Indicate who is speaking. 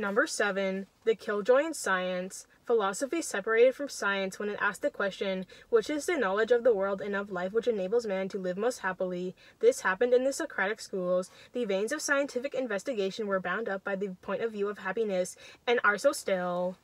Speaker 1: Number seven, the killjoy in science. Philosophy separated from science when it asked the question, which is the knowledge of the world and of life which enables man to live most happily. This happened in the Socratic schools. The veins of scientific investigation were bound up by the point of view of happiness, and are so still.